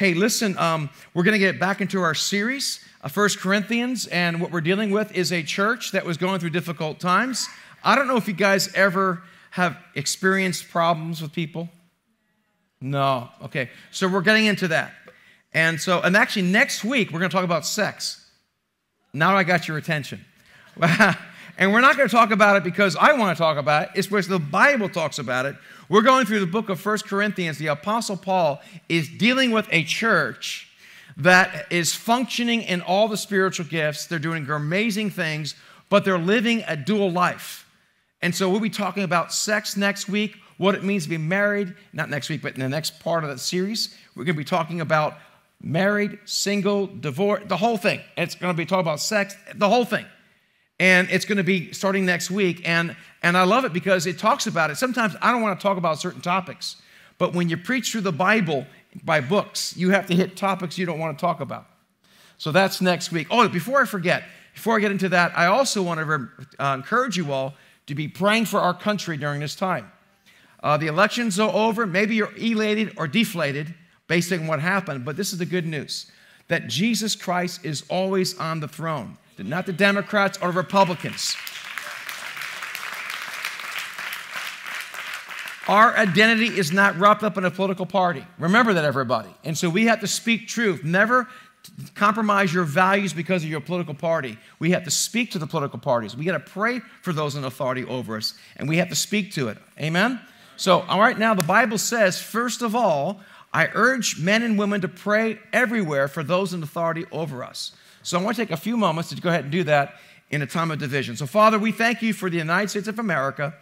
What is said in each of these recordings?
Hey, listen, um, we're going to get back into our series, uh, First Corinthians, and what we're dealing with is a church that was going through difficult times. I don't know if you guys ever have experienced problems with people. No. Okay. So we're getting into that. And so, and actually, next week, we're going to talk about sex. Now I got your attention. and we're not going to talk about it because I want to talk about it. It's because the Bible talks about it. We're going through the book of First Corinthians. The Apostle Paul is dealing with a church that is functioning in all the spiritual gifts. They're doing amazing things, but they're living a dual life. And so we'll be talking about sex next week, what it means to be married, not next week, but in the next part of the series. We're going to be talking about married, single, divorce, the whole thing. It's going to be talking about sex, the whole thing. And it's going to be starting next week. And, and I love it because it talks about it. Sometimes I don't want to talk about certain topics, but when you preach through the Bible by books, you have to hit topics you don't want to talk about. So that's next week. Oh, before I forget, before I get into that, I also want to uh, encourage you all to be praying for our country during this time. Uh, the elections are over. Maybe you're elated or deflated based on what happened. But this is the good news that Jesus Christ is always on the throne, not the Democrats or Republicans. Our identity is not wrapped up in a political party. Remember that, everybody. And so we have to speak truth. Never compromise your values because of your political party. We have to speak to the political parties. We got to pray for those in authority over us, and we have to speak to it. Amen? So, all right, now the Bible says, first of all, I urge men and women to pray everywhere for those in authority over us. So I want to take a few moments to go ahead and do that in a time of division. So, Father, we thank you for the United States of America.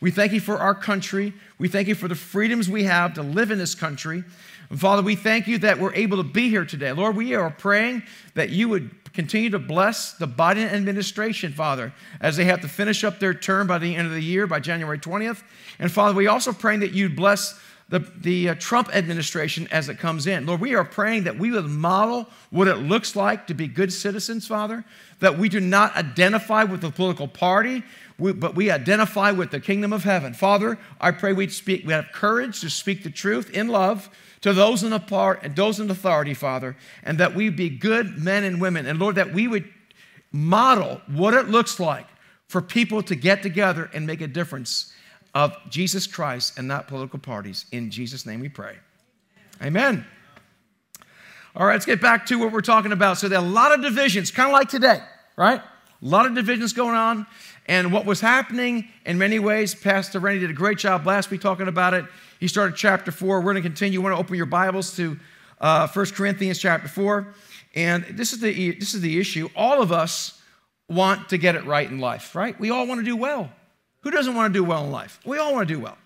We thank you for our country. We thank you for the freedoms we have to live in this country. And Father, we thank you that we're able to be here today. Lord, we are praying that you would continue to bless the Biden administration, Father, as they have to finish up their term by the end of the year, by January 20th. And Father, we also praying that you'd bless the, the uh, Trump administration as it comes in. Lord, we are praying that we would model what it looks like to be good citizens, Father, that we do not identify with the political party, we, but we identify with the kingdom of heaven. Father, I pray we'd speak, we have courage to speak the truth in love to those in, part, and those in authority, Father, and that we be good men and women. And Lord, that we would model what it looks like for people to get together and make a difference of Jesus Christ and not political parties. In Jesus' name we pray. Amen. All right, let's get back to what we're talking about. So there are a lot of divisions, kind of like today, right? A lot of divisions going on. And what was happening in many ways, Pastor Randy did a great job last week talking about it. He started chapter four. We're going to continue. You want to open your Bibles to uh, 1 Corinthians chapter four. And this is, the, this is the issue. All of us want to get it right in life, right? We all want to do well. Who doesn't want to do well in life? We all want to do well.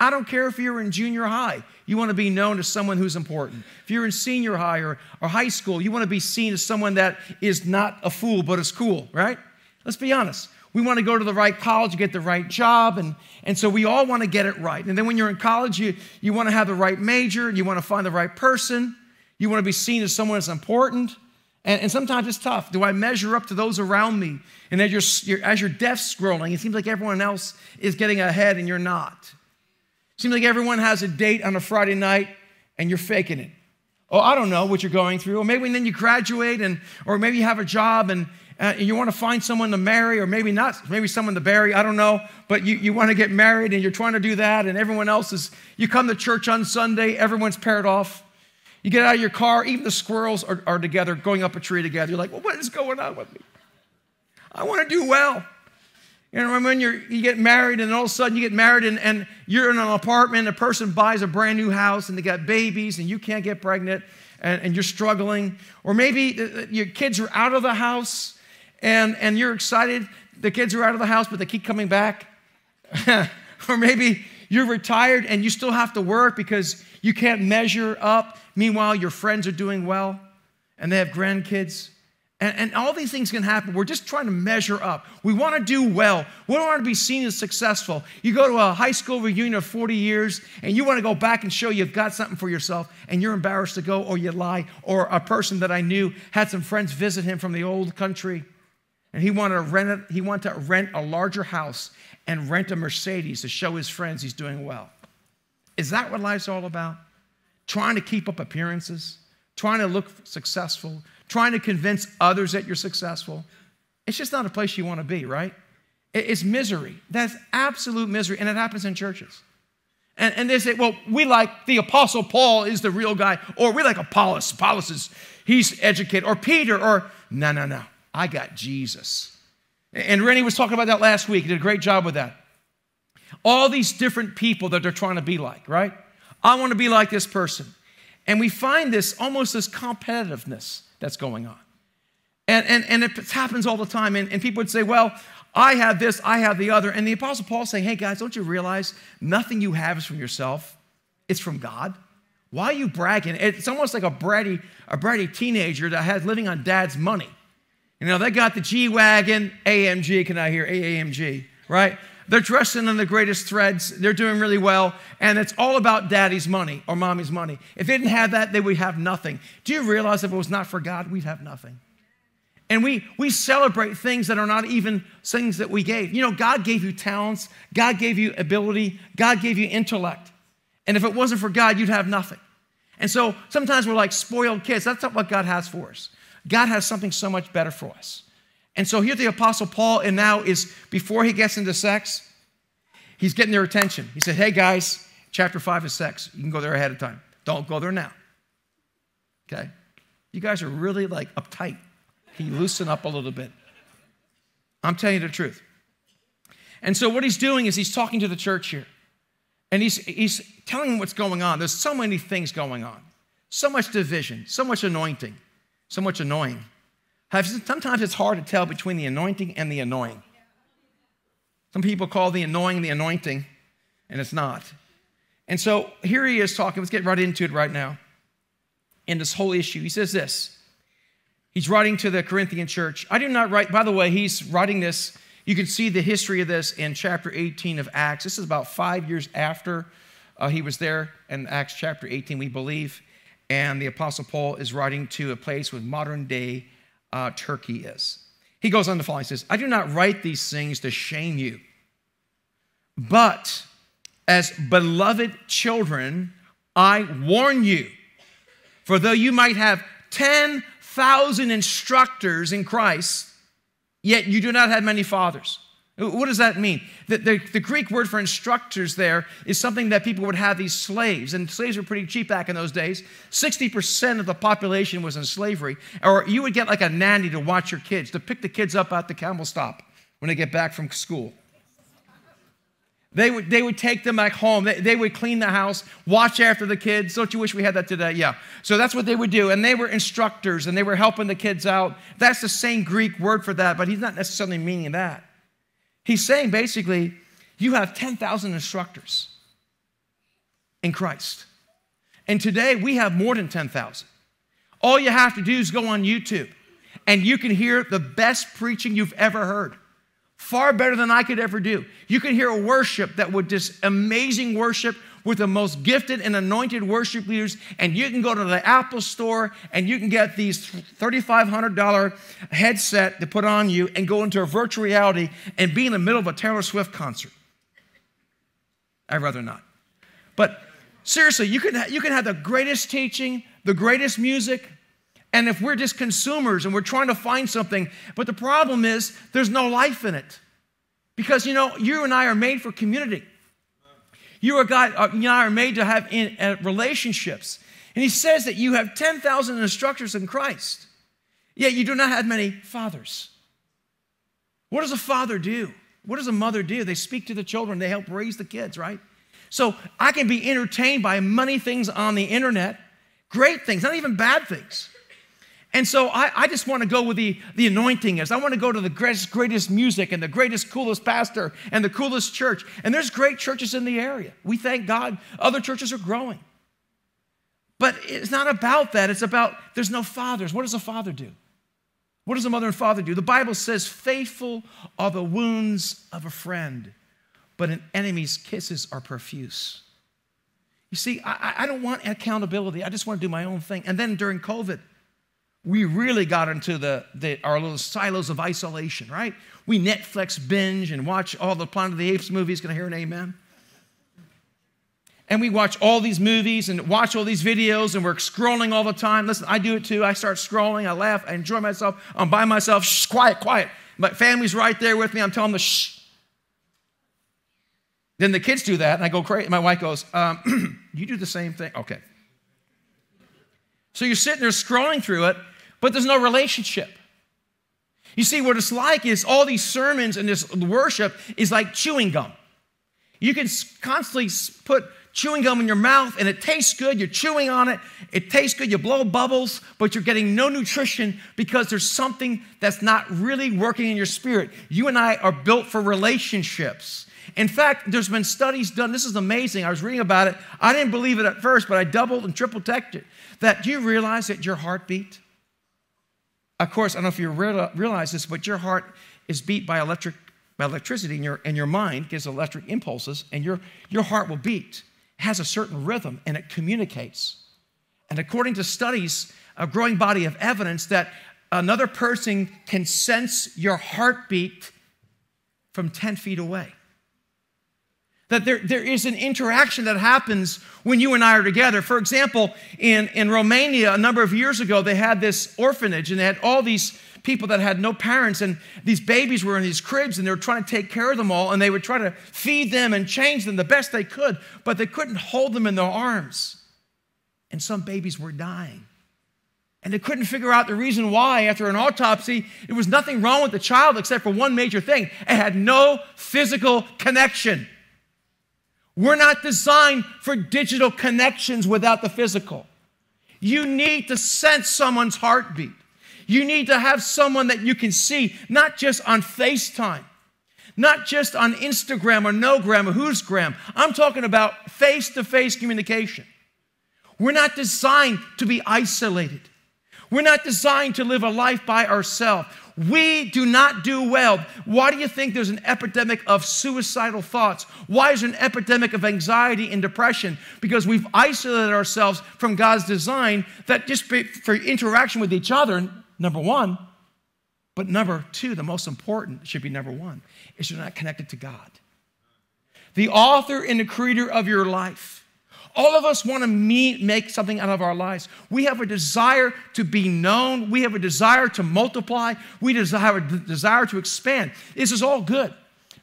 I don't care if you're in junior high, you want to be known as someone who's important. If you're in senior high or, or high school, you want to be seen as someone that is not a fool but is cool, right? Let's be honest. We want to go to the right college, get the right job, and, and so we all want to get it right. And then when you're in college, you, you want to have the right major, you want to find the right person, you want to be seen as someone that's important. And, and, sometimes it's tough. Do I measure up to those around me? And as you're, you're, as you're deaf scrolling, it seems like everyone else is getting ahead and you're not. It seems like everyone has a date on a Friday night and you're faking it. Oh, I don't know what you're going through. Or maybe then you graduate and, or maybe you have a job and, uh, you want to find someone to marry or maybe not, maybe someone to bury, I don't know. But you, you want to get married and you're trying to do that and everyone else is, you come to church on Sunday, everyone's paired off. You get out of your car, even the squirrels are, are together, going up a tree together. You're like, well, what is going on with me? I want to do well. You know, when you're, you get married and all of a sudden you get married and, and you're in an apartment, a person buys a brand new house and they got babies and you can't get pregnant and, and you're struggling. Or maybe your kids are out of the house and, and you're excited. The kids are out of the house, but they keep coming back. or maybe you're retired and you still have to work because you can't measure up Meanwhile, your friends are doing well and they have grandkids. And, and, all these things can happen. We're just trying to measure up. We want to do well. We don't want to be seen as successful. You go to a high school reunion of 40 years and you want to go back and show you've got something for yourself and you're embarrassed to go or you lie. Or a person that I knew had some friends visit him from the old country and he wanted to rent it, he wanted to rent a larger house and rent a Mercedes to show his friends he's doing well. Is that what life's all about? Trying to keep up appearances, trying to look successful, trying to convince others that you're successful. It's just not a place you want to be, right? It's misery. That's absolute misery, and it happens in churches. And, and they say, well, we like the Apostle Paul is the real guy, or we like Apollos. Apollos is, he's educated, or Peter, or no, no, no. I got Jesus. And Randy was talking about that last week. He did a great job with that. All these different people that they're trying to be like, right? I want to be like this person. And we find this almost this competitiveness that's going on. And, and, and it happens all the time. And, and people would say, well, I have this, I have the other. And the Apostle Paul saying, hey guys, don't you realize nothing you have is from yourself? It's from God. Why are you bragging? It's almost like a bratty, a bratty teenager that has living on dad's money. You know, they got the G-Wagon, AMG, can I hear AAMG, right? They're dressing in the greatest threads. They're doing really well. And it's all about daddy's money or mommy's money. If they didn't have that, they would have nothing. Do you realize if it was not for God, we'd have nothing? And we, we celebrate things that are not even things that we gave. You know, God gave you talents, God gave you ability, God gave you intellect. And if it wasn't for God, you'd have nothing. And so sometimes we're like spoiled kids. That's not what God has for us. God has something so much better for us. And so here the Apostle Paul, and now is before he gets into sex, he's getting their attention. He said, Hey guys, chapter 5 is sex. You can go there ahead of time. Don't go there now. Okay? You guys are really like uptight. Can you loosen up a little bit? I'm telling you the truth. And so what he's doing is he's talking to the church here. And he's, he's telling them what's going on. There's so many things going on. So much division, so much anointing, so much annoying. Sometimes it's hard to tell between the anointing and the annoying. Some people call the annoying the anointing, and it's not. And so here he is talking. Let's get right into it right now. In this whole issue, he says this. He's writing to the Corinthian church. I do not write, by the way, he's writing this. You can see the history of this in chapter 18 of Acts. This is about five years after uh, he was there in Acts chapter 18, we believe. And the Apostle Paul is writing to a place with modern day uh, Turkey is. He goes on to follow. He says, I do not write these things to shame you, but as beloved children, I warn you. For though you might have 10,000 instructors in Christ, yet you do not have many fathers. What does that mean? The, the, the, Greek word for instructors there is something that people would have these slaves, and slaves were pretty cheap back in those days. 60% of the population was in slavery, or you would get like a nanny to watch your kids, to pick the kids up at the camel stop when they get back from school. They would, they would take them back home. They, they would clean the house, watch after the kids. Don't you wish we had that today? Yeah. So that's what they would do. And they were instructors and they were helping the kids out. That's the same Greek word for that, but he's not necessarily meaning that. He's saying basically, you have 10,000 instructors in Christ. And today we have more than 10,000. All you have to do is go on YouTube and you can hear the best preaching you've ever heard. Far better than I could ever do. You can hear a worship that would just amazing worship with the most gifted and anointed worship leaders, and you can go to the Apple store and you can get these $3,500 headset to put on you and go into a virtual reality and be in the middle of a Taylor Swift concert. I'd rather not. But seriously, you can, you can have the greatest teaching, the greatest music, and if we're just consumers and we're trying to find something, but the problem is there's no life in it. Because, you know, you and I are made for community. You are God, uh, you and I are made to have in, uh, relationships. And he says that you have 10,000 instructors in Christ, yet you do not have many fathers. What does a father do? What does a mother do? They speak to the children, they help raise the kids, right? So I can be entertained by many things on the internet, great things, not even bad things. And so I, I, just want to go with the, the anointing is. I want to go to the greatest, greatest music and the greatest, coolest pastor and the coolest church. And there's great churches in the area. We thank God other churches are growing. But it's not about that. It's about there's no fathers. What does a father do? What does a mother and father do? The Bible says, faithful are the wounds of a friend, but an enemy's kisses are profuse. You see, I, I don't want accountability. I just want to do my own thing. And then during COVID, we really got into the, the, our little silos of isolation, right? We Netflix binge and watch all the Planet of the Apes movies. Can I hear an amen? and we watch all these movies and watch all these videos and we're scrolling all the time. Listen, I do it too. I start scrolling, I laugh, I enjoy myself. I'm by myself. Shh, quiet, quiet. My family's right there with me. I'm telling them to shh. Then the kids do that, and I go crazy. My wife goes, um, You do the same thing? Okay. So you're sitting there scrolling through it, but there's no relationship. You see, what it's like is all these sermons and this worship is like chewing gum. You can constantly put chewing gum in your mouth and it tastes good. You're chewing on it, it tastes good. You blow bubbles, but you're getting no nutrition because there's something that's not really working in your spirit. You and I are built for relationships. In fact, there's been studies done. This is amazing. I was reading about it. I didn't believe it at first, but I doubled and triple checked it. That you realize that your heartbeat, of course, I don't know if you realize this, but your heart is beat by electric by electricity and your, in your mind gives electric impulses, and your, your heart will beat. It has a certain rhythm and it communicates. And according to studies, a growing body of evidence that another person can sense your heartbeat from 10 feet away. That there, there is an interaction that happens when you and I are together. For example, in, in Romania, a number of years ago, they had this orphanage and they had all these people that had no parents, and these babies were in these cribs, and they were trying to take care of them all, and they would try to feed them and change them the best they could, but they couldn't hold them in their arms. And some babies were dying. And they couldn't figure out the reason why. After an autopsy, there was nothing wrong with the child except for one major thing it had no physical connection. We're not designed for digital connections without the physical. You need to sense someone's heartbeat. You need to have someone that you can see, not just on FaceTime, not just on Instagram or NoGram or Who'sGram. I'm talking about face to face communication. We're not designed to be isolated. We're not designed to live a life by ourselves. We do not do well. Why do you think there's an epidemic of suicidal thoughts? Why is there an epidemic of anxiety and depression? Because we've isolated ourselves from God's design that just for interaction with each other, number one, but number two, the most important should be number one, is you're not connected to God. The author and the creator of your life. All of us want to meet, make something out of our lives. We have a desire to be known. We have a desire to multiply. We desire a desire to expand. This is all good.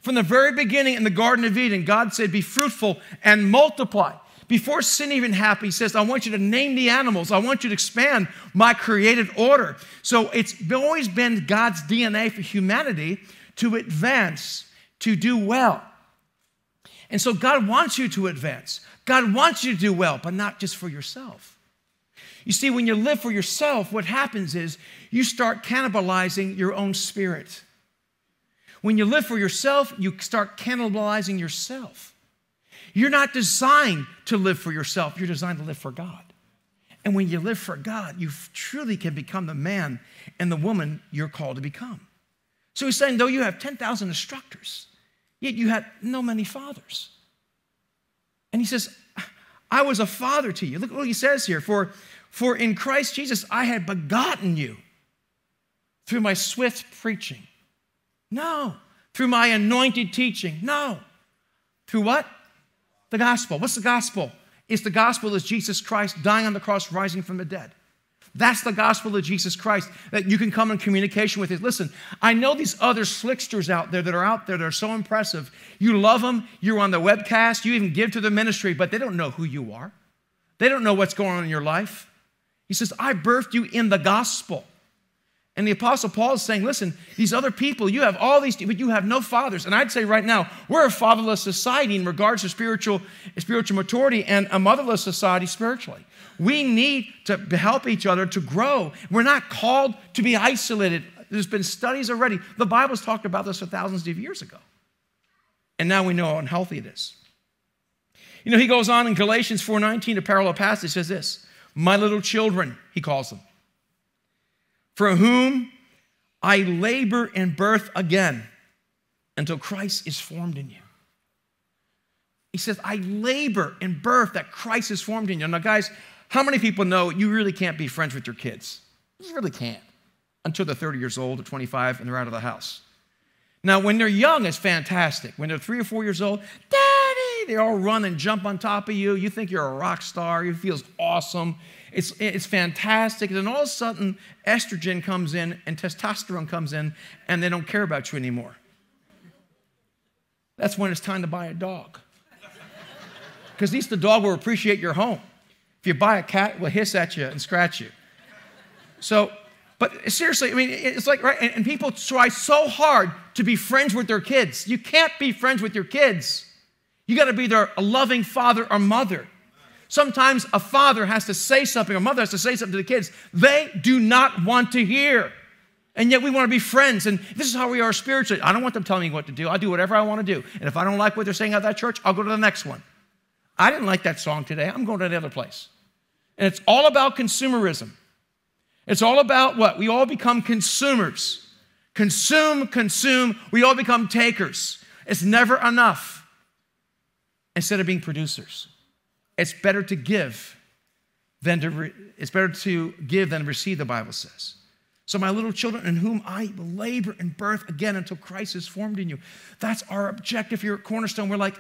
From the very beginning in the Garden of Eden, God said, Be fruitful and multiply. Before sin even happened, He says, I want you to name the animals. I want you to expand my created order. So it's always been God's DNA for humanity to advance, to do well. And so God wants you to advance. God wants you to do well, but not just for yourself. You see, when you live for yourself, what happens is you start cannibalizing your own spirit. When you live for yourself, you start cannibalizing yourself. You're not designed to live for yourself, you're designed to live for God. And when you live for God, you truly can become the man and the woman you're called to become. So he's saying, though you have 10,000 instructors, yet you had no many fathers. And he says, I was a father to you. Look what he says here. For, for in Christ Jesus I had begotten you through my swift preaching. No. Through my anointed teaching. No. Through what? The gospel. What's the gospel? It's the gospel is Jesus Christ dying on the cross, rising from the dead. That's the gospel of Jesus Christ that you can come in communication with it. Listen, I know these other slicksters out there that are out there that are so impressive. You love them, you're on the webcast, you even give to the ministry, but they don't know who you are. They don't know what's going on in your life. He says, I birthed you in the gospel. And the Apostle Paul is saying, listen, these other people, you have all these, but you have no fathers. And I'd say right now, we're a fatherless society in regards to spiritual, spiritual maturity and a motherless society spiritually. We need to help each other to grow. We're not called to be isolated. There's been studies already. The Bible's talked about this for thousands of years ago. And now we know how unhealthy it is. You know, he goes on in Galatians 4:19, a parallel passage says this: My little children, he calls them for whom I labor in birth again until Christ is formed in you. He says, I labor in birth that Christ is formed in you. Now, guys, how many people know you really can't be friends with your kids? You really can't until they're 30 years old or 25 and they're out of the house. Now, when they're young, it's fantastic. When they're three or four years old, Daddy, they all run and jump on top of you. You think you're a rock star. It feels awesome. It's, it's fantastic. And then all of a sudden, estrogen comes in and testosterone comes in, and they don't care about you anymore. That's when it's time to buy a dog. Because at least the dog will appreciate your home. If you buy a cat, it will hiss at you and scratch you. So, but seriously, I mean, it's like, right? And, people try so hard to be friends with their kids. You can't be friends with your kids. You got to be their a loving father or mother. Sometimes a father has to say something, or a mother has to say something to the kids they do not want to hear. And yet we want to be friends. And this is how we are spiritually. I don't want them telling me what to do. I do whatever I want to do. And if I don't like what they're saying at that church, I'll go to the next one. I didn't like that song today. I'm going to another place. And it's all about consumerism. It's all about what? We all become consumers. Consume, consume. We all become takers. It's never enough. Instead of being producers, it's better to give than to re- it's better to give than receive. The Bible says. So, my little children, in whom I labor and birth again until Christ is formed in you. That's our objective here at Cornerstone. We're like,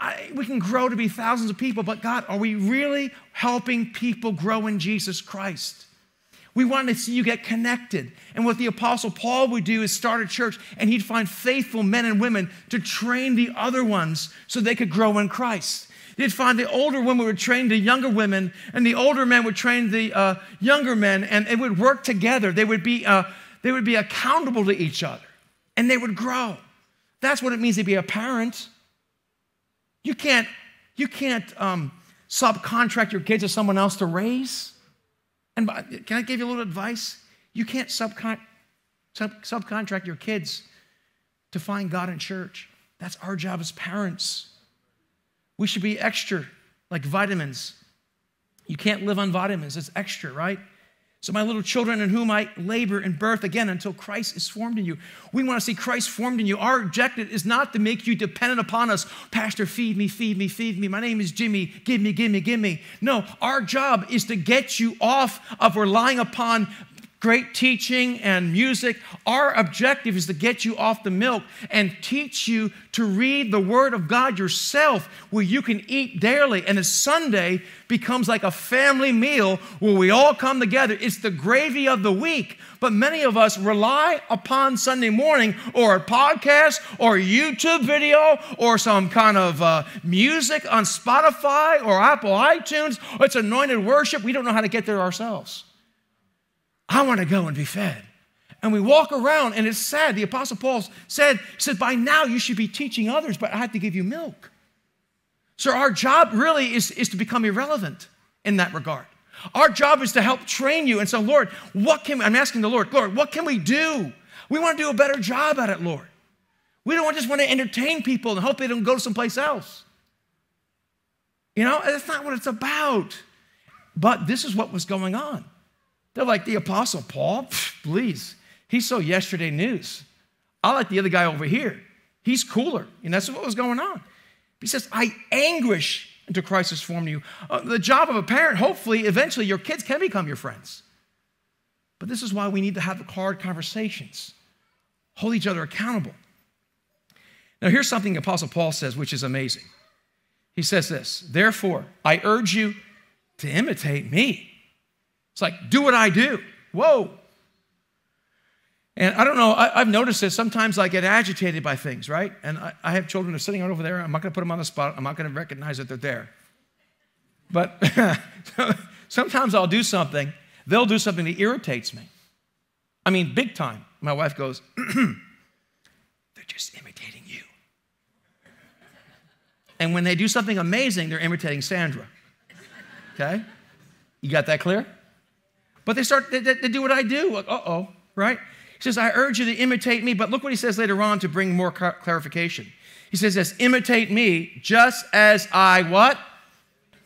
I, we can grow to be thousands of people, but God, are we really helping people grow in Jesus Christ? We want to see you get connected. And what the Apostle Paul would do is start a church and he'd find faithful men and women to train the other ones so they could grow in Christ. He'd find the older women would train the younger women, and the older men would train the uh, younger men, and it would work together. They would, be, uh, they would be accountable to each other, and they would grow. That's what it means to be a parent. You can't, you can't um, subcontract your kids to someone else to raise. And can I give you a little advice? You can't subcon- sub- subcontract your kids to find God in church. That's our job as parents. We should be extra, like vitamins. You can't live on vitamins, it's extra, right? So, my little children in whom I labor in birth again until Christ is formed in you. We want to see Christ formed in you. Our objective is not to make you dependent upon us. Pastor, feed me, feed me, feed me. My name is Jimmy. Give me, give me, give me. No, our job is to get you off of relying upon great teaching and music. Our objective is to get you off the milk and teach you to read the Word of God yourself, where you can eat daily. And a Sunday becomes like a family meal where we all come together. It's the gravy of the week. But many of us rely upon Sunday morning or a podcast or a YouTube video or some kind of uh, music on Spotify or Apple iTunes. It's anointed worship. We don't know how to get there ourselves. I want to go and be fed. And we walk around, and it's sad. The Apostle Paul said, said, by now you should be teaching others, but I have to give you milk. So our job really is, is to become irrelevant in that regard. Our job is to help train you. And so, Lord, what can I'm asking the Lord, Lord, what can we do? We want to do a better job at it, Lord. We don't just want to entertain people and hope they don't go someplace else. You know, that's not what it's about. But this is what was going on. They're like the Apostle Paul, please. He's so yesterday news. I like the other guy over here. He's cooler. And that's what was going on. He says, I anguish until Christ has formed you. Uh, the job of a parent, hopefully, eventually, your kids can become your friends. But this is why we need to have hard conversations, hold each other accountable. Now, here's something the Apostle Paul says, which is amazing. He says this Therefore, I urge you to imitate me it's like, do what I do. Whoa. And I don't know, I, have noticed this. Sometimes I get agitated by things, right? And I, I have children that are sitting right over there. I'm not going to put them on the spot. I'm not going to recognize that they're there. But sometimes I'll do something, they'll do something that irritates me. I mean, big time. My wife goes, they're just imitating you. And when they do something amazing, they're imitating Sandra. Okay? You got that clear? But they start, they, they do what I do. Uh oh, right? He says, I urge you to imitate me. But look what he says later on to bring more clarification. He says this, imitate me just as I what?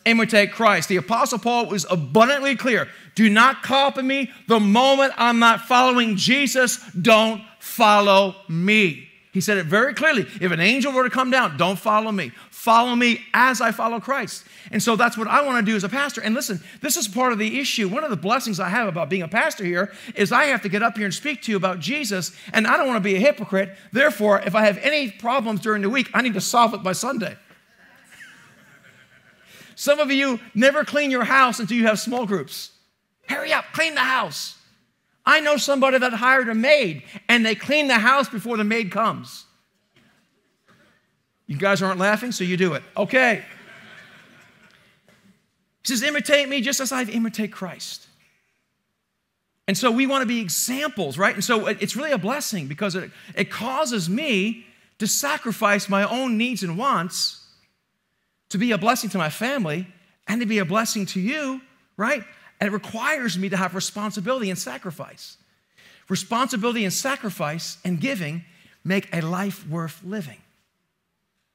Imitate Christ. The Apostle Paul was abundantly clear. Do not copy me. The moment I'm not following Jesus, don't follow me. He said it very clearly. If an angel were to come down, don't follow me. Follow me as I follow Christ. And so that's what I want to do as a pastor. And listen, this is part of the issue. One of the blessings I have about being a pastor here is I have to get up here and speak to you about Jesus, and I don't want to be a hypocrite. Therefore, if I have any problems during the week, I need to solve it by Sunday. Some of you never clean your house until you have small groups. Hurry up, clean the house. I know somebody that hired a maid and they clean the house before the maid comes. You guys aren't laughing, so you do it. Okay. He says, imitate me just as I imitate Christ. And so we want to be examples, right? And so it's really a blessing because it, it causes me to sacrifice my own needs and wants to be a blessing to my family and to be a blessing to you, right? And it requires me to have responsibility and sacrifice. Responsibility and sacrifice and giving make a life worth living.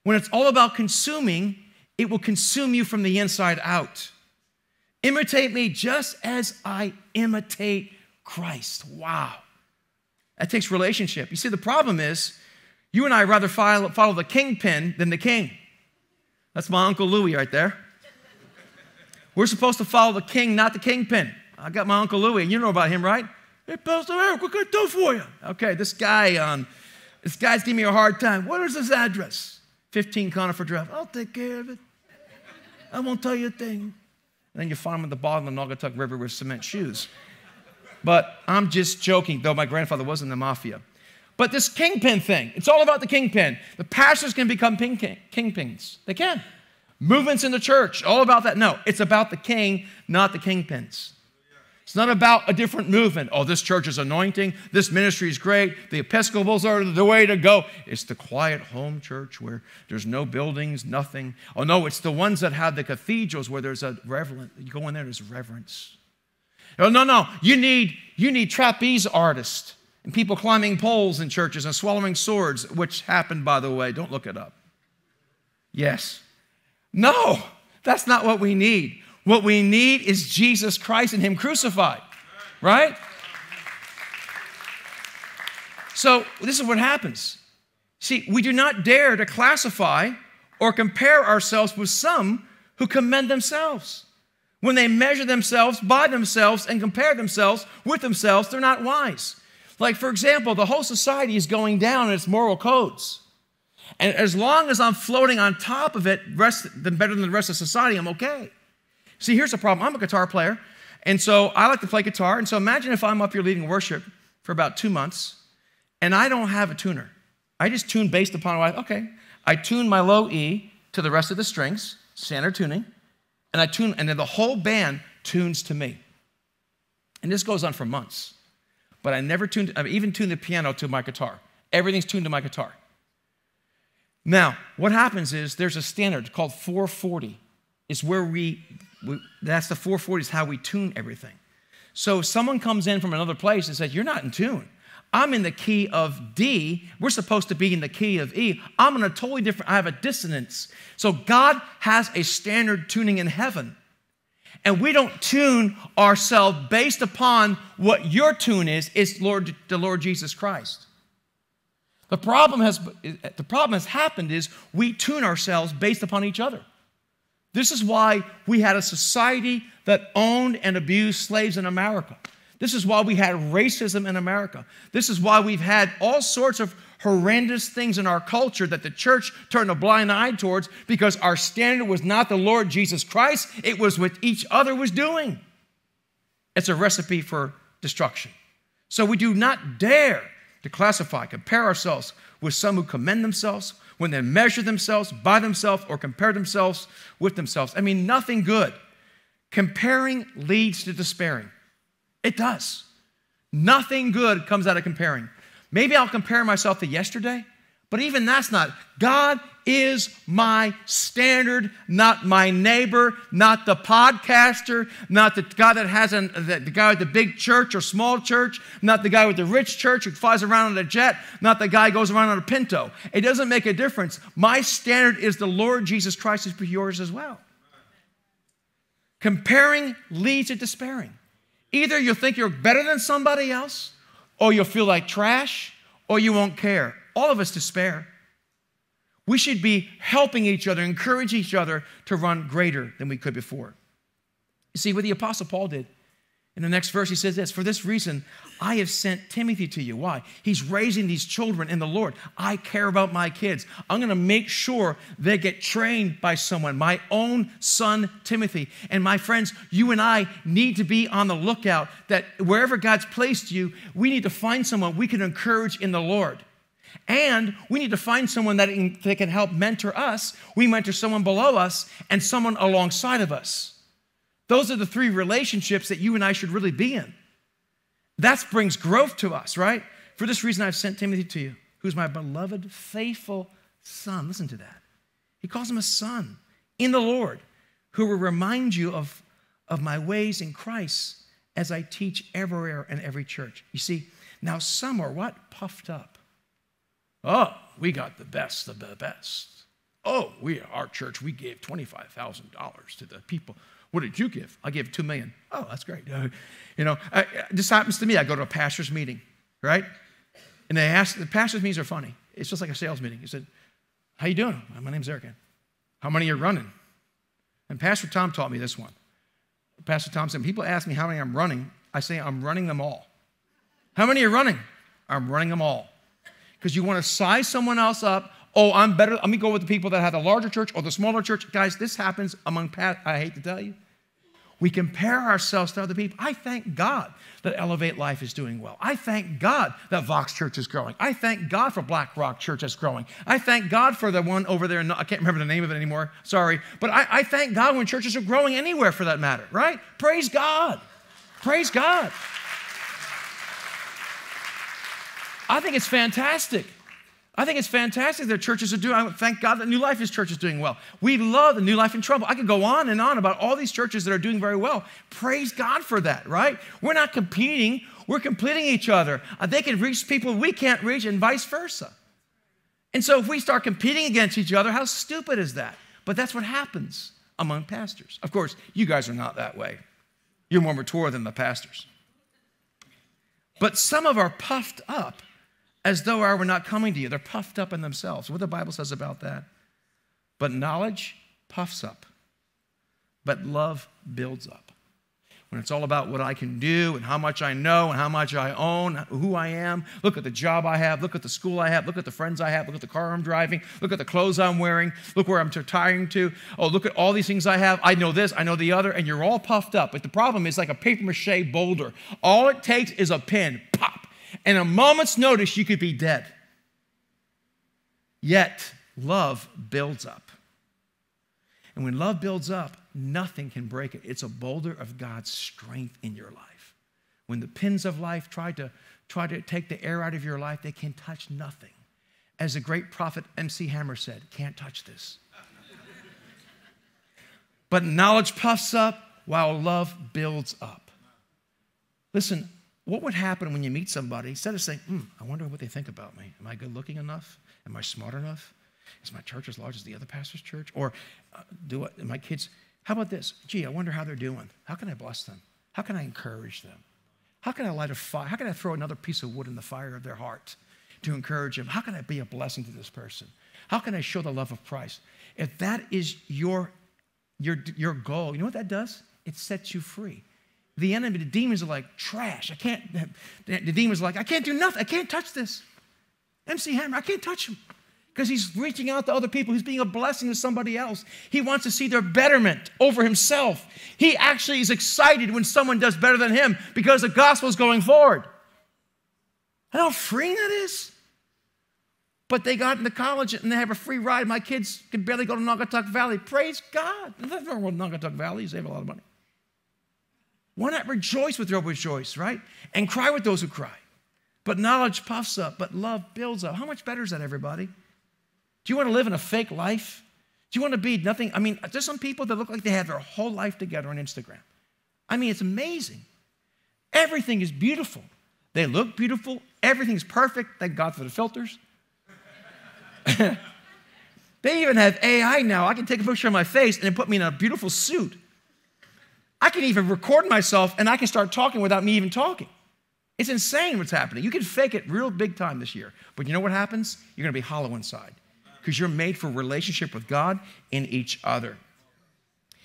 When it's all about consuming, it will consume you from the inside out. Imitate me just as I imitate Christ. Wow. That takes relationship. You see, the problem is you and I rather follow, the kingpin than the king. That's my Uncle Louis right there. We're supposed to follow the king, not the kingpin. I got my Uncle Louis, and you know about him, right? Hey, Pastor Eric, what can I do for you? Okay, this guy, um, this guy's giving me a hard time. What is his address? 15 Conifer Drive. I'll take care of it. I won't tell you a thing. And then you find him at the bottom of the Naugatuck River with cement shoes. But I'm just joking, though my grandfather was in the mafia. But this kingpin thing, it's all about the kingpin. The pastors can become king, kingpins. They can. Movements in the church, all about that. No, it's about the king, not the kingpins. It's not about a different movement. Oh, this church is anointing. This ministry is great. The Episcopals are the way to go. It's the quiet home church where there's no buildings, nothing. Oh, no, it's the ones that have the cathedrals where there's a reverence. You go in there, there's reverence. Oh, no, no. You need, you need trapeze artists and people climbing poles in churches and swallowing swords, which happened, by the way. Don't look it up. Yes. No, that's not what we need. What we need is Jesus Christ and Him crucified, right? So, this is what happens. See, we do not dare to classify or compare ourselves with some who commend themselves. When they measure themselves by themselves and compare themselves with themselves, they're not wise. Like, for example, the whole society is going down in its moral codes. And as long as I'm floating on top of it, rest, better than the rest of society, I'm okay. See, here's the problem I'm a guitar player, and so I like to play guitar. And so imagine if I'm up here leading worship for about two months and I don't have a tuner. I just tune based upon what I, okay, I tune my low E to the rest of the strings, standard tuning and I tune, and then the whole band tunes to me. And this goes on for months. But I never tuned, I even tuned the piano to my guitar. Everything's tuned to my guitar. Now, what happens is there's a standard called 440. It's where we, we that's the 440 is how we tune everything. So someone comes in from another place and says, You're not in tune. I'm in the key of D. We're supposed to be in the key of E. I'm in a totally different, I have a dissonance. So God has a standard tuning in heaven. And we don't tune ourselves based upon what your tune is, it's Lord, the Lord Jesus Christ. The problem, has, the problem has happened is we tune ourselves based upon each other. This is why we had a society that owned and abused slaves in America. This is why we had racism in America. This is why we've had all sorts of horrendous things in our culture that the church turned a blind eye towards because our standard was not the Lord Jesus Christ, it was what each other was doing. It's a recipe for destruction. So we do not dare to classify, compare ourselves with some who commend themselves when they measure themselves by themselves or compare themselves with themselves. I mean, nothing good. Comparing leads to despairing. It does. Nothing good comes out of comparing. Maybe I'll compare myself to yesterday, but even that's not. God is my standard, not my neighbor, not the podcaster, not the guy that has an, the, the guy with the big church or small church, not the guy with the rich church who flies around on a jet, not the guy who goes around on a pinto. It doesn't make a difference. My standard is the Lord Jesus Christ is yours as well. Comparing leads to despairing. Either you'll think you're better than somebody else, or you'll feel like trash, or you won't care. All of us despair. We should be helping each other, encourage each other to run greater than we could before. You see, what the Apostle Paul did, In the next verse, he says this For this reason, I have sent Timothy to you. Why? He's raising these children in the Lord. I care about my kids. I'm going to make sure they get trained by someone, my own son, Timothy. And my friends, you and I need to be on the lookout that wherever God's placed you, we need to find someone we can encourage in the Lord. And we need to find someone that can help mentor us. We mentor someone below us and someone alongside of us. Those are the three relationships that you and I should really be in. That brings growth to us, right? For this reason, I've sent Timothy to you, who's my beloved, faithful son. Listen to that. He calls him a son in the Lord, who will remind you of, of my ways in Christ as I teach everywhere in every church. You see, now some are what? Puffed up. Oh, we got the best of the best. Oh, we, our church, we gave $25,000 to the people. What did you give? I gave two million. Oh, that's great. Uh, you know, I, this happens to me. I go to a pastor's meeting, right? And they ask, the pastor's meetings are funny. It's just like a sales meeting. He said, how you doing? My name's Eric. How many are running? And Pastor Tom taught me this one. Pastor Tom said, people ask me how many I'm running. I say, I'm running them all. How many are running? I'm running them all. Because you want to size someone else up oh, I'm better. Let me go with the people that have the larger church or the smaller church. Guys, this happens among past, I hate to tell you. We compare ourselves to other people. I thank God that Elevate Life is doing well. I thank God that Vox Church is growing. I thank God for Black Rock Church is growing. I thank God for the one over there. I can't remember the name of it anymore. Sorry. But I, I thank God when churches are growing anywhere for that matter, right? Praise God. Praise God. I think it's fantastic. I think it's fantastic that churches are doing. I thank God that New Life is church is doing well. We love the New Life in Trumbull. I could go on and on about all these churches that are doing very well. Praise God for that, right? We're not competing. We're completing each other. Uh, they can reach people we can't reach, and vice versa. And so, if we start competing against each other, how stupid is that? But that's what happens among pastors. Of course, you guys are not that way. You're more mature than the pastors. But some of are puffed up as though I were not coming to you. They're puffed up in themselves. What the Bible says about that. But knowledge puffs up, but love builds up. When it's all about what I can do and how much I know and how much I own, who I am, look at the job I have, look at the school I have, look at the friends I have, look at the car I'm driving, look at the clothes I'm wearing, look where I'm retiring to. Oh, look at all these things I have. I know this, I know the other, and you're all puffed up. But the problem is like a paper mache boulder. All it takes is a pin, pop and a moment's notice, you could be dead. Yet, love builds up. And when love builds up, nothing can break it. It's a boulder of God's strength in your life. When the pins of life try to, try to take the air out of your life, they can touch nothing. As the great prophet MC Hammer said, can't touch this. but knowledge puffs up while love builds up. Listen, what would happen when you meet somebody, instead of saying, hmm, I wonder what they think about me? Am I good looking enough? Am I smart enough? Is my church as large as the other pastor's church? Or uh, do I, my kids, how about this? Gee, I wonder how they're doing. How can I bless them? How can I encourage them? How can I light a fire? How can I throw another piece of wood in the fire of their heart to encourage them? How can I be a blessing to this person? How can I show the love of Christ? If that is your, your, your goal, you know what that does? It sets you free the enemy, the demons are like trash. I can't, the demons are like, I can't do nothing. I can't touch this. MC Hammer, I can't touch him because he's reaching out to other people. He's being a blessing to somebody else. He wants to see their betterment over himself. He actually is excited when someone does better than him because the gospel is going forward. And how freeing that is. But they got into college and they have a free ride. My kids can barely go to Naugatuck Valley. Praise God. Nothing wrong with Naugatuck Valley. You save a lot of money. Why not rejoice with those who rejoice, right? And cry with those who cry. But knowledge puffs up, but love builds up. How much better is that, everybody? Do you want to live in a fake life? Do you want to be nothing? I mean, there's some people that look like they have their whole life together on Instagram. I mean, it's amazing. Everything is beautiful. They look beautiful. Everything's perfect. Thank God for the filters. they even have AI now. I can take a picture of my face and it put me in a beautiful suit. I can even record myself and I can start talking without me even talking. It's insane what's happening. You can fake it real big time this year. But you know what happens? You're going to be hollow inside because you're made for relationship with God and each other.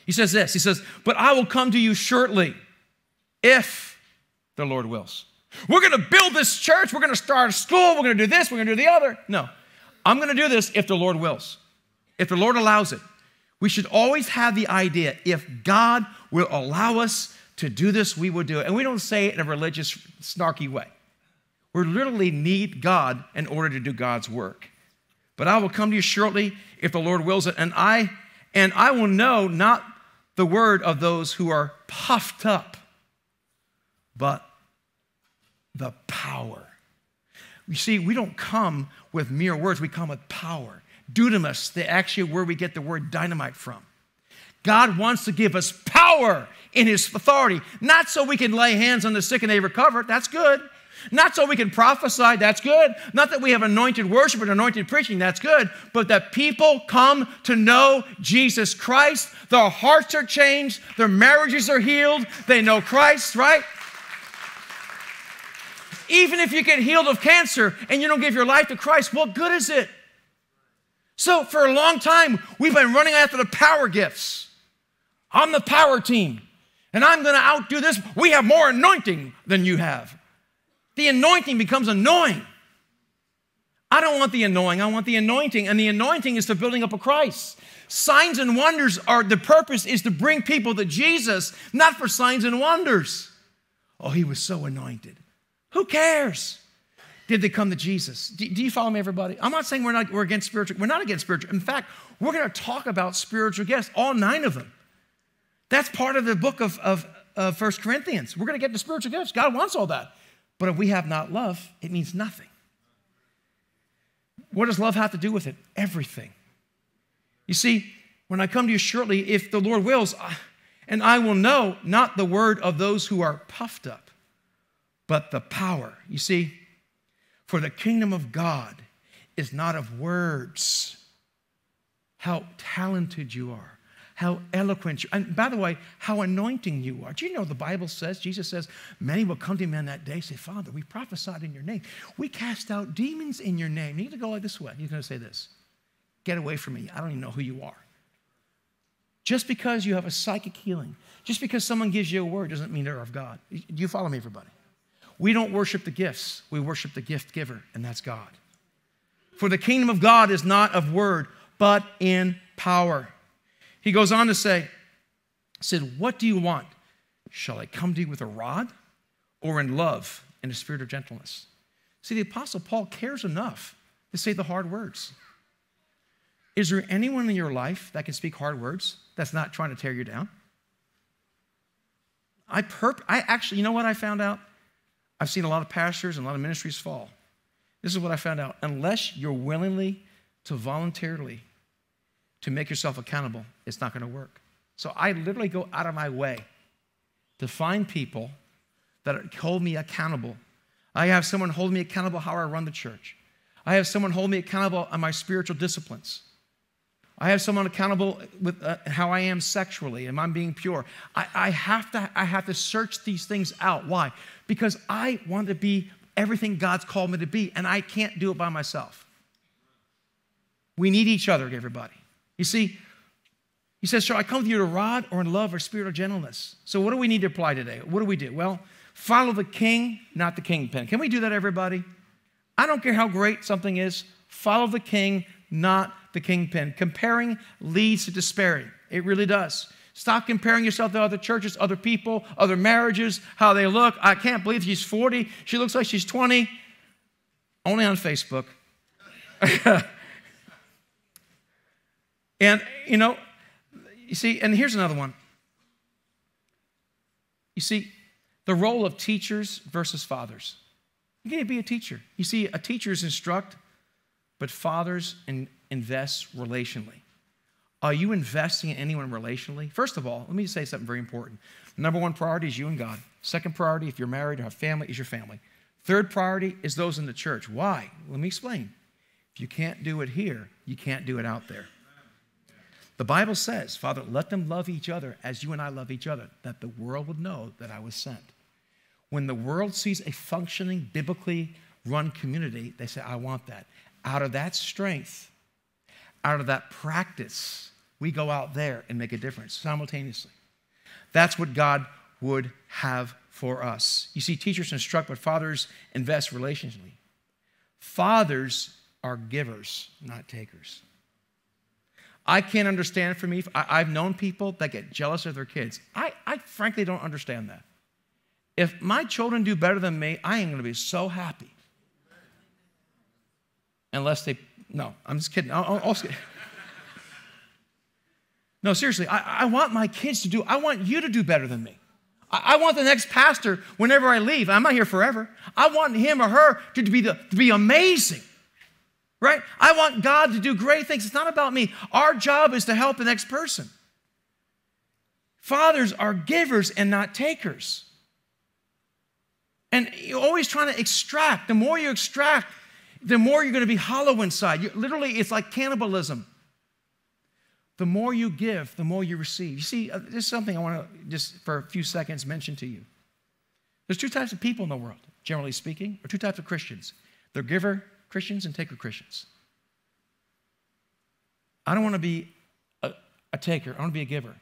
He says this He says, But I will come to you shortly. if the Lord wills. We're going to build this church. We're going to start a school. We're going to do this. We're going to do the other. No, I'm going to do this if the Lord wills, if the Lord allows it. We should always have the idea if God will allow us to do this, we will do it. And we don't say it in a religious, snarky way. We literally need God in order to do God's work. But I will come to you shortly if the Lord wills it, and I and I will know not the word of those who are puffed up, but the power. You see, we don't come with mere words, we come with power. Dunamis, the actually where we get the word dynamite from. God wants to give us power in His authority, not so we can lay hands on the sick and they recover. That's good. Not so we can prophesy, that's good. Not that we have anointed worship and anointed preaching, that's good. But that people come to know Jesus Christ, their hearts are changed, their marriages are healed, they know Christ, right? Even if you get healed of cancer and you don't give your life to Christ, what good is it? So, for a long time, we've been running after the power gifts. I'm the power team, and I'm going to outdo this. We have more anointing than you have. The anointing becomes annoying. I don't want the annoying, I want the anointing, and the anointing is the building up of Christ. Signs and wonders are the purpose is to bring people to Jesus, not for signs and wonders. Oh, he was so anointed. Who cares? Did they come to Jesus? Do, do, you follow me, everybody? I'm not saying we're not we're against spiritual. We're not against spiritual. In fact, we're going to talk about spiritual gifts, all nine of them. That's part of the book of, of, of 1 Corinthians. We're going to get to spiritual gifts. God wants all that. But if we have not love, it means nothing. What does love have to do with it? Everything. You see, when I come to you shortly, if the Lord wills, and I will know not the word of those who are puffed up, but the power. You see, for the kingdom of God is not of words. How talented you are, how eloquent you are. And by the way, how anointing you are. Do you know the Bible says, Jesus says, many will come to him in that day, say, Father, we prophesied in your name. We cast out demons in your name. You need to go like this way. He's going to say this Get away from me. I don't even know who you are. Just because you have a psychic healing, just because someone gives you a word doesn't mean they're of God. Do you follow me, everybody? We don't worship the gifts, we worship the gift giver, and that's God. For the kingdom of God is not of word, but in power. He goes on to say, said, What do you want? Shall I come to you with a rod or in love and a spirit of gentleness? See, the Apostle Paul cares enough to say the hard words. Is there anyone in your life that can speak hard words that's not trying to tear you down? I perp I actually, you know what I found out? I've seen a lot of pastors and a lot of ministries fall. This is what I found out. Unless you're willingly to voluntarily to make yourself accountable, it's not going to work. So I literally go out of my way to find people that hold me accountable. I have someone hold me accountable how I run the church. I have someone hold me accountable on my spiritual disciplines. I have someone accountable with uh, how I am sexually. Am I being pure? I, I, have to, I have to search these things out. Why? Because I want to be everything God's called me to be, and I can't do it by myself. We need each other, everybody. You see, he says, Shall I come to you to rod or in love or spirit of gentleness? So, what do we need to apply today? What do we do? Well, follow the king, not the kingpin. Can we do that, everybody? I don't care how great something is, follow the king, not the kingpin. Comparing leads to despairing. It really does. Stop comparing yourself to other churches, other people, other marriages, how they look. I can't believe she's 40. She looks like she's 20. Only on Facebook. and, you know, you see, and here's another one. You see, the role of teachers versus fathers. You can't be a teacher. You see, a teachers instruct, but fathers in, invest relationally. Are you investing in anyone relationally? First of all, let me say something very important. Number one priority is you and God. Second priority, if you're married or have family, is your family. Third priority is those in the church. Why? Let me explain. If you can't do it here, you can't do it out there. The Bible says, Father, let them love each other as you and I love each other, that the world would know that I was sent. When the world sees a functioning, biblically run community, they say, I want that. Out of that strength, out of that practice, we go out there and make a difference simultaneously. That's what God would have for us. You see, teachers instruct, but fathers invest relationally. Fathers are givers, not takers. I can't understand for me. I, have known people that get jealous of their kids. I, I frankly don't understand that. If my children do better than me, I am going to be so happy. Unless they, no, I'm just kidding. I'll, I'll, no, seriously, I, I, want my kids to do, I want you to do better than me. I, I, want the next pastor, whenever I leave, I'm not here forever. I want him or her to, to, be, the, to be amazing, right? I want God to do great things. It's not about me. Our job is to help the next person. Fathers are givers and not takers. And you're always trying to extract. The more you extract, the more you're going to be hollow inside. You, literally, it's like cannibalism the more you give, the more you receive. You see, uh, this is something I want to just for a few seconds mention to you. There's two types of people in the world, generally speaking, or two types of Christians. They're giver Christians and taker Christians. I don't want to be a, a taker, I want to be a giver.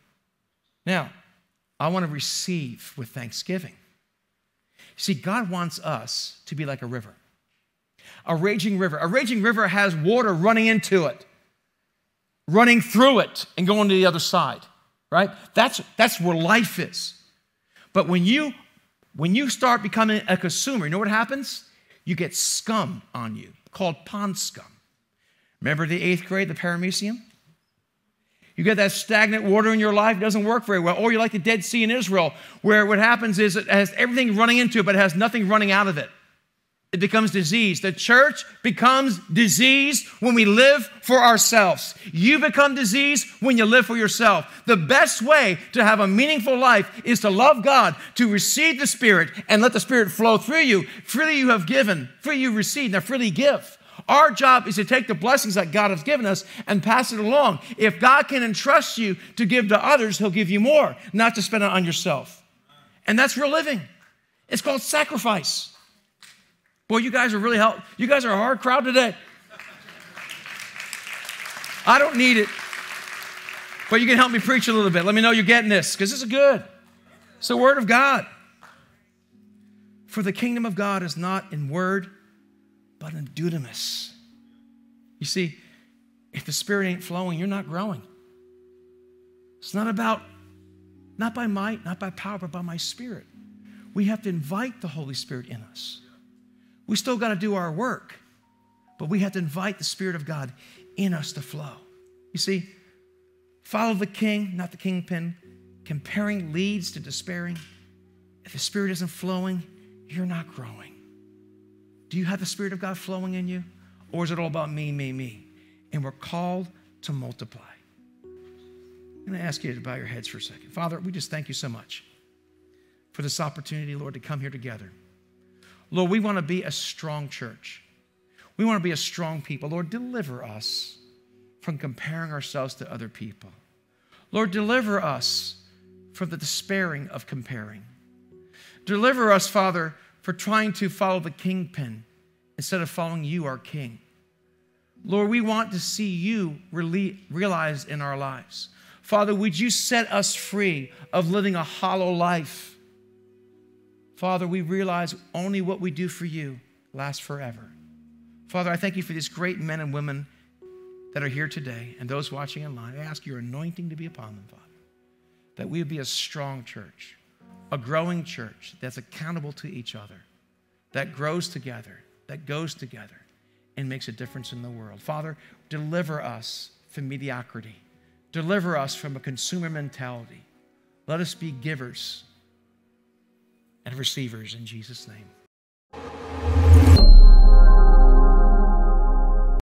Now, I want to receive with thanksgiving. See, God wants us to be like a river, a raging river. A raging river has water running into it running through it and going to the other side, right? That's, that's where life is. But when you, when you start becoming a consumer, you know what happens? You get scum on you, called pond scum. Remember the eighth grade, the paramecium? You get that stagnant water in your life, it doesn't work very well. Or you're like the Dead Sea in Israel, where what happens is it has everything running into it, but it has nothing running out of it it becomes disease. The church becomes disease when we live for ourselves. You become disease when you live for yourself. The best way to have a meaningful life is to love God, to receive the Spirit, and let the Spirit flow through you. Freely you have given, freely you receive, now freely give. Our job is to take the blessings that God has given us and pass it along. If God can entrust you to give to others, He'll give you more, not to spend it on yourself. And that's real living. It's called sacrifice. Boy, you guys are really help. You guys are a hard crowd today. I don't need it, but you can help me preach a little bit. Let me know you're getting this because this is good. It's the word of God. For the kingdom of God is not in word, but in dunamis. You see, if the spirit ain't flowing, you're not growing. It's not about, not by might, not by power, but by my spirit. We have to invite the Holy Spirit in us. We still got to do our work, but we have to invite the Spirit of God in us to flow. You see, follow the king, not the kingpin. Comparing leads to despairing. If the Spirit isn't flowing, you're not growing. Do you have the Spirit of God flowing in you? Or is it all about me, me, me? And we're called to multiply. I'm going to ask you to bow your heads for a second. Father, we just thank you so much for this opportunity, Lord, to come here together. Lord, we want to be a strong church. We want to be a strong people. Lord, deliver us from comparing ourselves to other people. Lord, deliver us from the despairing of comparing. Deliver us, Father, for trying to follow the kingpin instead of following you, our King. Lord, we want to see you realized in our lives. Father, would you set us free of living a hollow life? Father, we realize only what we do for you lasts forever. Father, I thank you for these great men and women that are here today and those watching online. I ask your anointing to be upon them, Father, that we would be a strong church, a growing church that's accountable to each other, that grows together, that goes together, and makes a difference in the world. Father, deliver us from mediocrity, deliver us from a consumer mentality. Let us be givers and receivers in Jesus' name.